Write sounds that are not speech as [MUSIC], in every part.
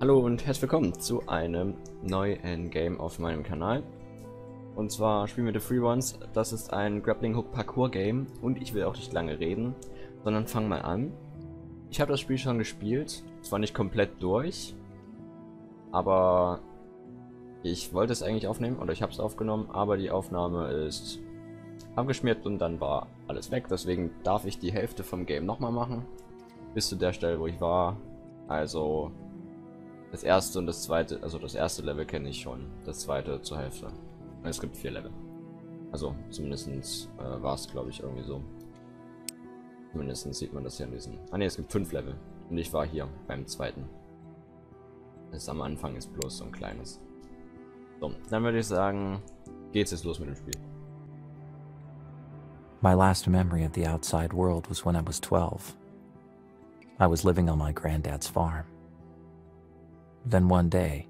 Hallo und herzlich willkommen zu einem neuen Game auf meinem Kanal. Und zwar spielen wir The Free Ones. Das ist ein Grappling Hook Parkour Game und ich will auch nicht lange reden, sondern fang mal an. Ich habe das Spiel schon gespielt, zwar nicht komplett durch, aber ich wollte es eigentlich aufnehmen oder ich habe es aufgenommen, aber die Aufnahme ist abgeschmiert und dann war alles weg. Deswegen darf ich die Hälfte vom Game nochmal machen, bis zu der Stelle, wo ich war. Also das erste und das zweite, also das erste Level kenne ich schon, das zweite zur Hälfte. Es gibt vier Level. Also zumindest äh, war es, glaube ich, irgendwie so. Zumindest sieht man das ja in diesem. Ah ne, es gibt fünf Level. Und ich war hier beim zweiten. Das am Anfang ist bloß so ein kleines. So, dann würde ich sagen, geht's jetzt los mit dem Spiel. My last memory of the outside world was when I was 12. I was living on my granddad's farm. Then one day,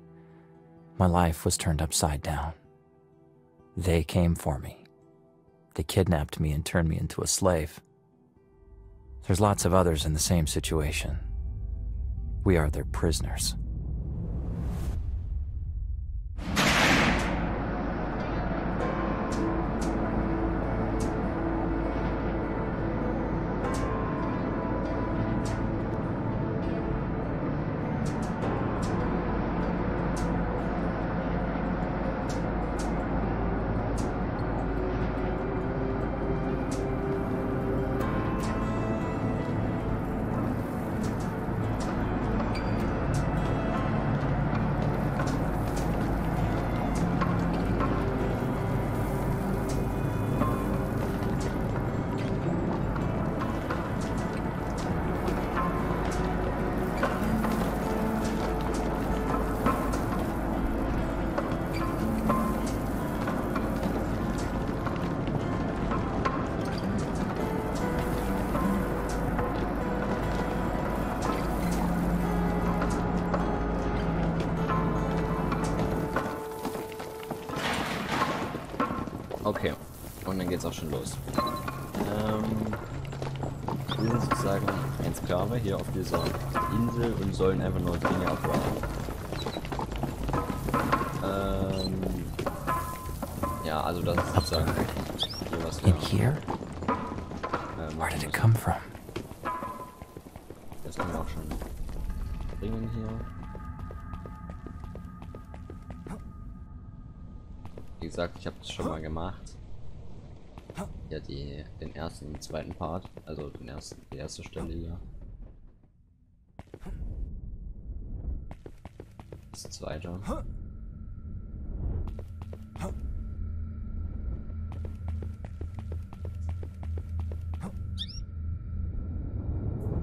my life was turned upside down. They came for me. They kidnapped me and turned me into a slave. There's lots of others in the same situation. We are their prisoners. Okay, und dann geht's auch schon los. Ähm, wir sind sozusagen ein Sklave hier auf dieser Insel und sollen einfach nur Dinge abbauen. Ähm, ja, also das ist sozusagen hier, was wir In here? äh, Where did it come from? Das können wir auch schon bringen hier. Gesagt, ich habe das schon mal gemacht. Ja, die, den ersten und zweiten Part. Also den ersten, die erste Stelle hier. Das zweite.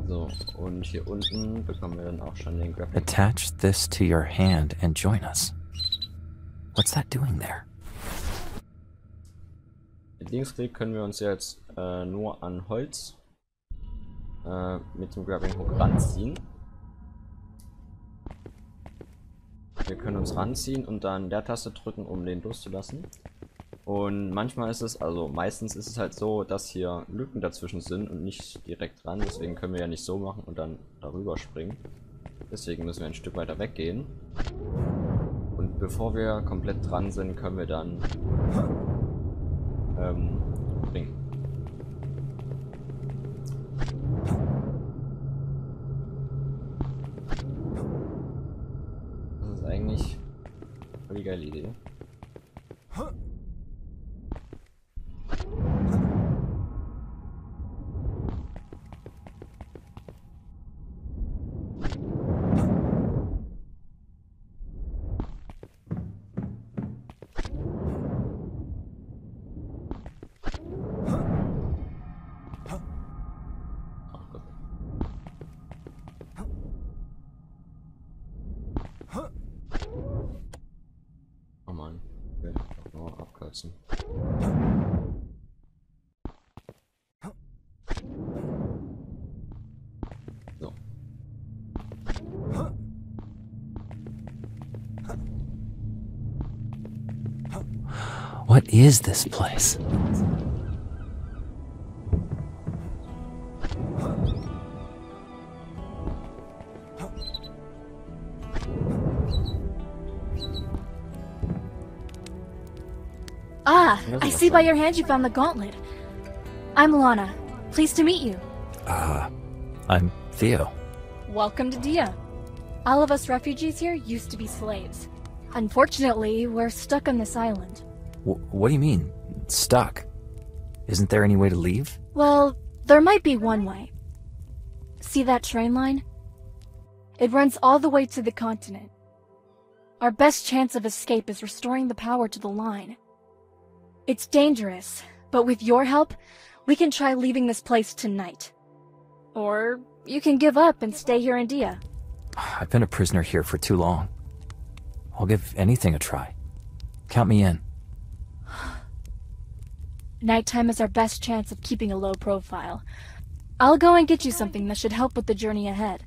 So, und hier unten bekommen wir dann auch schon den Grappling. Attach this to your hand and join us. What's that doing there? Mit Linksklick können wir uns jetzt äh, nur an Holz äh, mit dem Grabbing Hook ranziehen. Wir können uns ranziehen und dann der Taste drücken, um den loszulassen. Und manchmal ist es, also meistens ist es halt so, dass hier Lücken dazwischen sind und nicht direkt dran. Deswegen können wir ja nicht so machen und dann darüber springen. Deswegen müssen wir ein Stück weiter weggehen. Und bevor wir komplett dran sind, können wir dann ähm, springen. Das ist eigentlich eine geile Idee. What is this place? Ah, I see by your hand you found the gauntlet. I'm Lana. Pleased to meet you. Uh, I'm Theo. Welcome to Dia. All of us refugees here used to be slaves. Unfortunately, we're stuck on this island. What do you mean, stuck? Isn't there any way to leave? Well, there might be one way. See that train line? It runs all the way to the continent. Our best chance of escape is restoring the power to the line. It's dangerous, but with your help, we can try leaving this place tonight. Or you can give up and stay here in Dia. I've been a prisoner here for too long. I'll give anything a try. Count me in. Nighttime is our best chance of keeping a low profile. I'll go and get you something that should help with the journey ahead.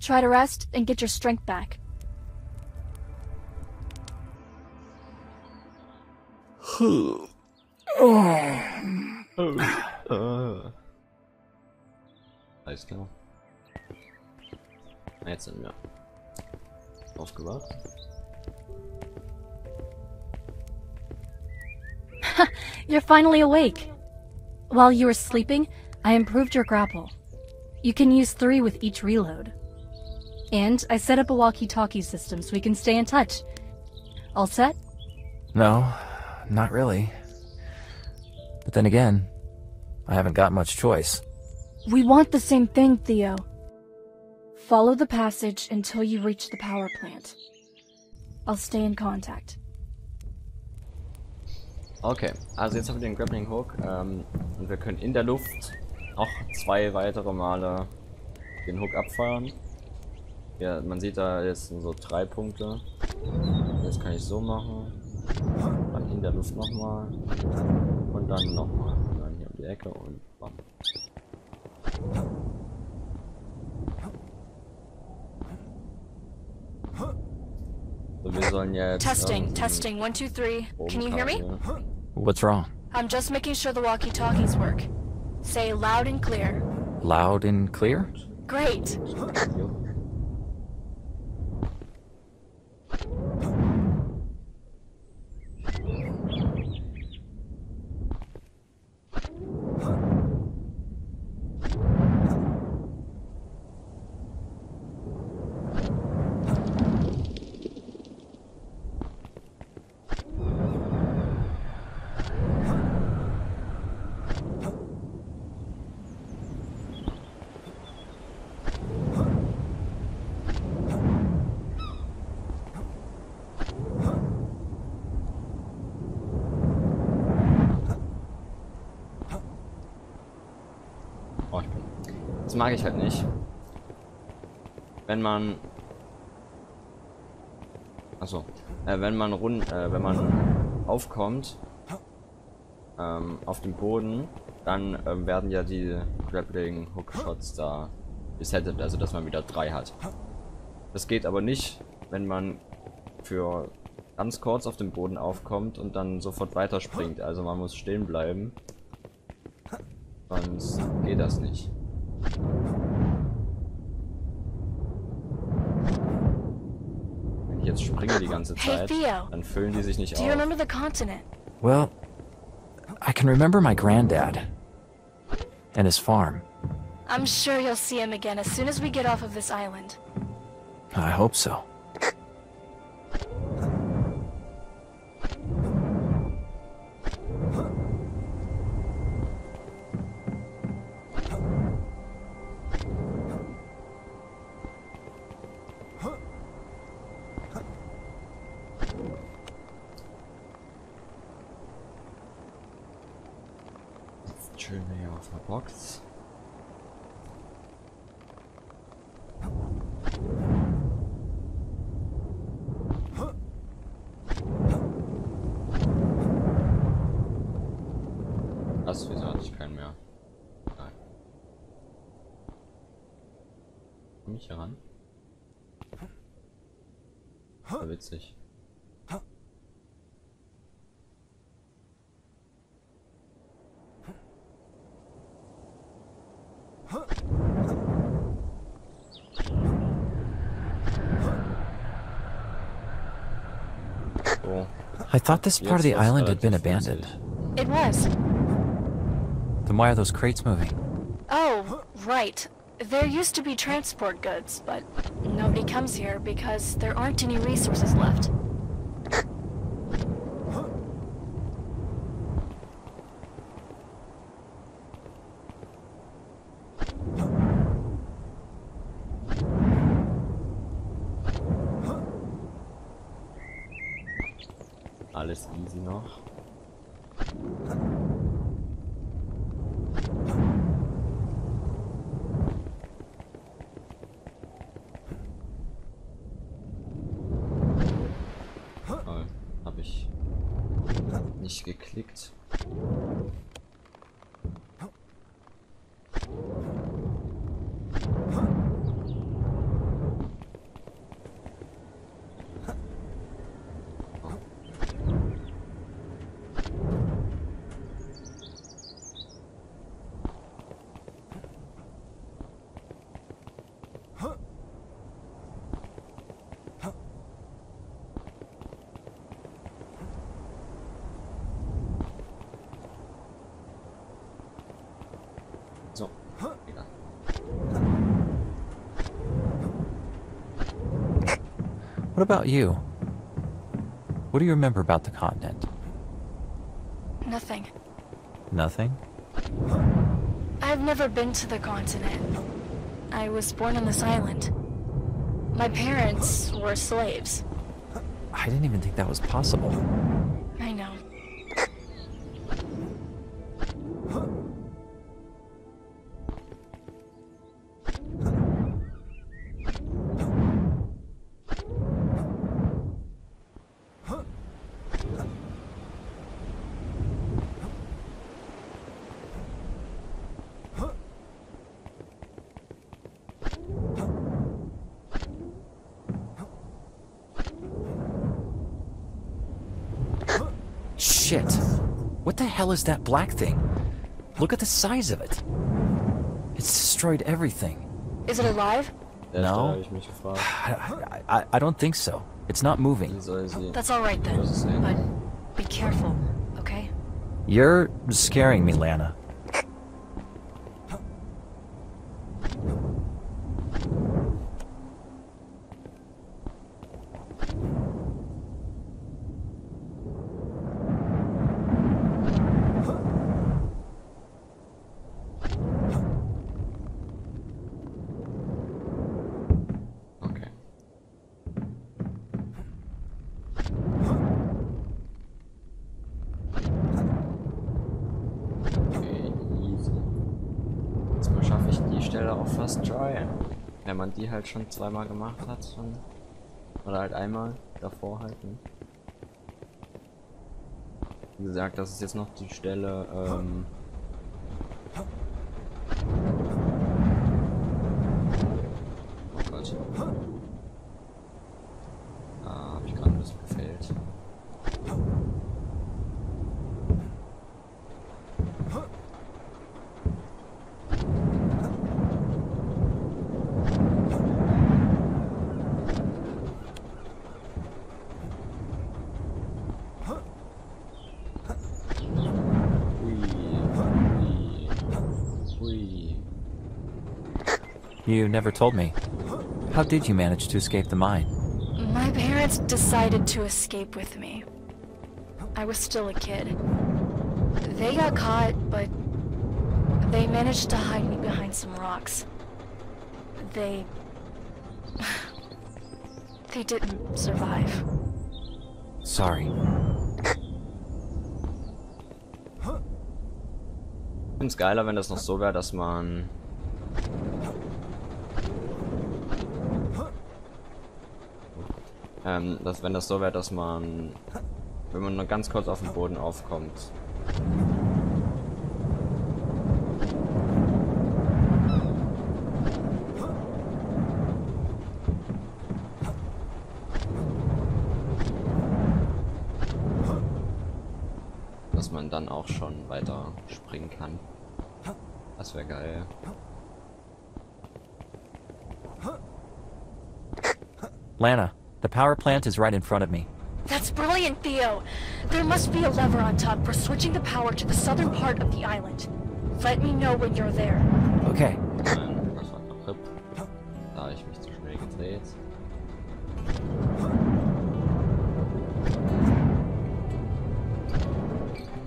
Try to rest and get your strength back. Äh. Alles klar. Jetzt sind aufgewacht. [LAUGHS] You're finally awake. While you were sleeping, I improved your grapple. You can use three with each reload. And I set up a walkie-talkie system so we can stay in touch. All set? No, not really. But then again, I haven't got much choice. We want the same thing, Theo. Follow the passage until you reach the power plant. I'll stay in contact. Okay, also jetzt haben wir den Grappling Hook ähm, und wir können in der Luft noch zwei weitere Male den Hook abfeuern. Ja, man sieht da jetzt so drei Punkte. Jetzt kann ich so machen. Dann in der Luft nochmal. Und dann nochmal. Und dann hier um die Ecke und bam. So, wir sollen jetzt. Testing, testing. One, two, three. Can you hear me? Bogenkarte- What's wrong? I'm just making sure the walkie-talkies work. Say loud and clear. Loud and clear? Great. [LAUGHS] Das mag ich halt nicht. Wenn man. Achso. Äh, wenn man rund, äh, wenn man aufkommt ähm, auf dem Boden, dann ähm, werden ja die Grappling Hook Shots da resettet, also dass man wieder drei hat. Das geht aber nicht, wenn man für ganz kurz auf dem Boden aufkommt und dann sofort weiterspringt. Also man muss stehen bleiben. Sonst geht das nicht. Wenn ich jetzt springe die ganze Hey, Zeit, Theo. dann füllen die sich nicht Do you auf. remember the continent? Well, I can remember my granddad and his farm. I'm sure you'll see him again as soon as we get off of this island. I hope so. Schön hier auf der Box. Hatte ich keinen mehr? Nein. Komm witzig. I thought this part of the island uh, had been abandoned. It was. Then why are those crates moving? Oh, right. There used to be transport goods, but nobody comes here because there aren't any resources left. sie noch. What about you? What do you remember about the continent? Nothing. Nothing? I've never been to the continent. I was born on this island. My parents were slaves. I didn't even think that was possible. Shit! What the hell is that black thing? Look at the size of it. It's destroyed everything. Is it alive? No. da habe ich mich gefragt. I, I, I don't think so. It's not moving. That's all right then. Was ist denn? But be careful, okay? You're scaring me, Lana. Stelle auch fast dry. Wenn man die halt schon zweimal gemacht hat. Schon. Oder halt einmal davor halt. Ne? Wie gesagt, das ist jetzt noch die Stelle. Ähm, You never told me. How did you manage to escape the mine? My parents decided to escape with me. I was still a kid. They got caught, but they managed to hide me behind some rocks. They. [SIGHS] They didn't survive. Sorry. Ich finde es geiler, wenn das noch so wäre, dass man. Ähm, dass, wenn das so wäre, dass man. Wenn man nur ganz kurz auf dem Boden aufkommt. Dass man dann auch schon weiter springen kann. Das wäre geil. Lana, the power plant is right in front of me. That's brilliant, Theo. There must be a lever on top for switching the power to the southern part of the island. Let me know when you're there. Okay. Nein, das war noch RIP. Da ich mich zu schnell gedreht.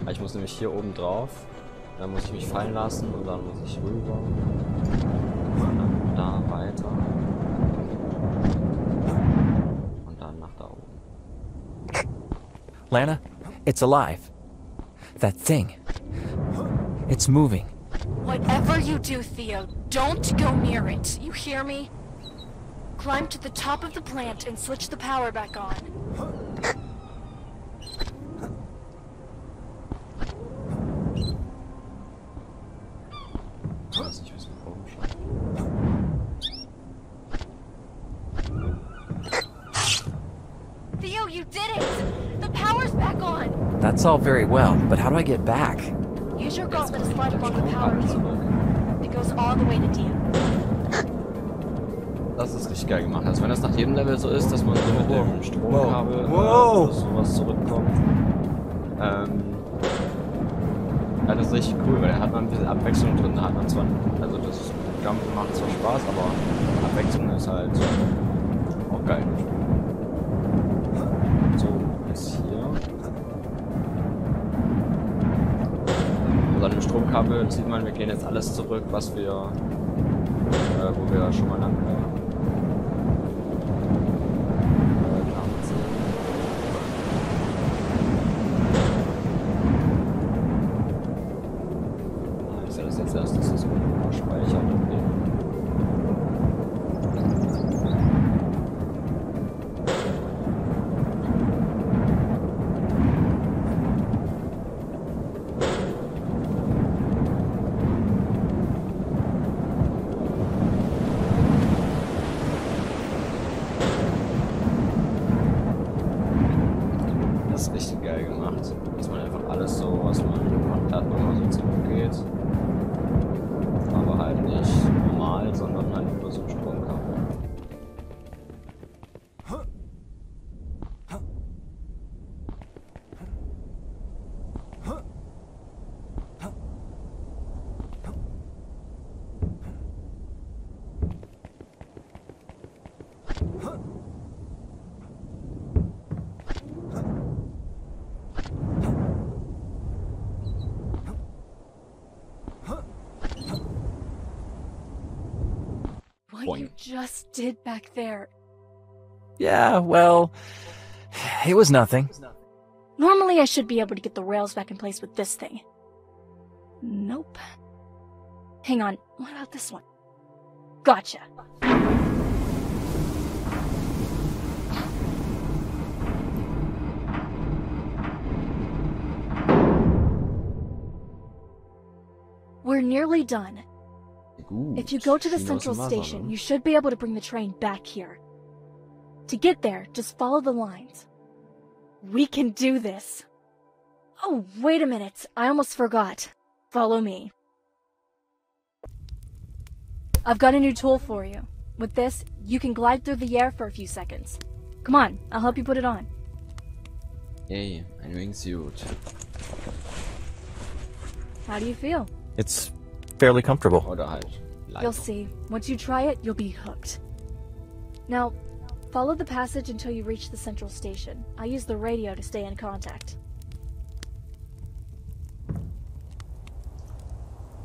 Ich muss nämlich hier oben drauf. Dann muss ich mich fallen lassen und dann muss ich rüber. Und dann da weiter. Und dann nach da oben. Lana, it's alive. That thing. It's moving. Whatever you do, Theo, don't go near it. You hear me? Climb to the top of the plant and switch the power back on. That's all very well, but how do I get back? Use your gauntlet to slide along the power. It goes all the way to Dia. Das ist richtig geil gemacht. Also wenn das nach jedem Level so ist, dass man so mit dem Stromkabel Wow. äh, sowas zurückkommt. Ähm, ja, das ist richtig cool, weil da hat man ein bisschen Abwechslung drin. Da hat man zwar, also das Jumpen macht zwar Spaß, aber Abwechslung ist halt auch geil. Stromkabel sieht man, wir gehen jetzt alles zurück, was wir, äh, wo wir schon mal lang just did back there. Yeah, well, it was nothing. Normally, I should be able to get the rails back in place with this thing. Nope. Hang on, what about this one? Gotcha. We're nearly done. Gut. If you go to the central station, you should be able to bring the train back here. To get there, just follow the lines. We can do this. Oh, wait a minute. I almost forgot. Follow me. I've got a new tool for you. With this, you can glide through the air for a few seconds. Come on, I'll help you put it on. Yeah, yeah, yeah. ein Wingsuit. How do you feel? It's fairly comfortable. Oder halt You'll see. Once you try it, you'll be hooked. Now, follow the passage until you reach the central station. I use the radio to stay in contact.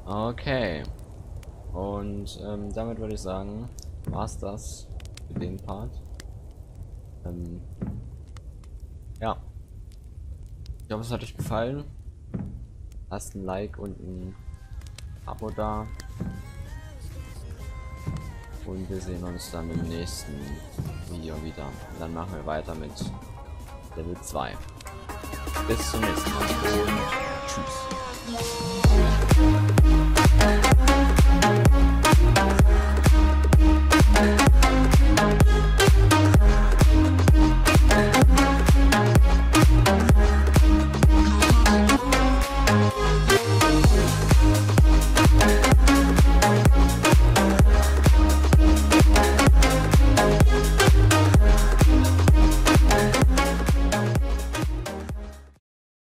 Okay. Und ähm, damit würde ich sagen, war's das für den Part. Ähm, ja. Ich hoffe, es hat euch gefallen. Lasst ein Like und ein Abo da. Und wir sehen uns dann im nächsten Video wieder. Und dann machen wir weiter mit Level 2. Bis zum nächsten Mal und tschüss.